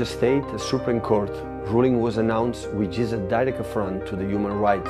Turkish state Supreme Court ruling was announced, which is a direct affront to the human rights.